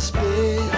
space.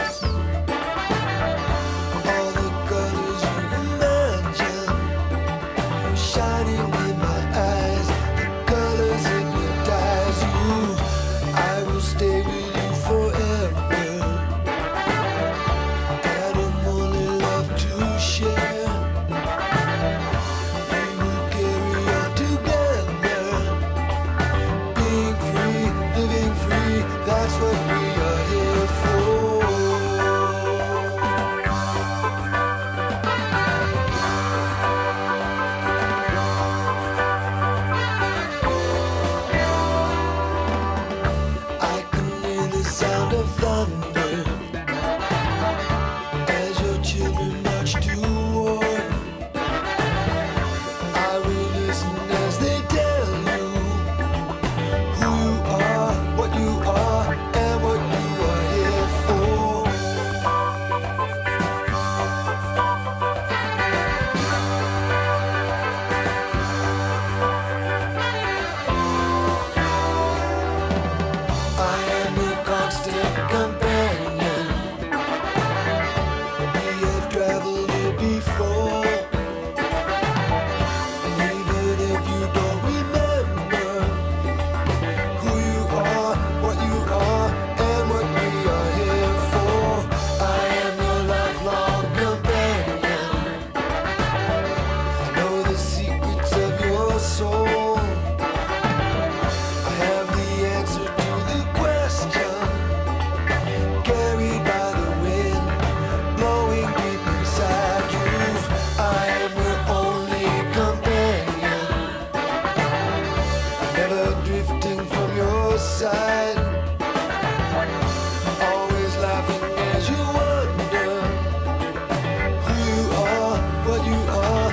you are.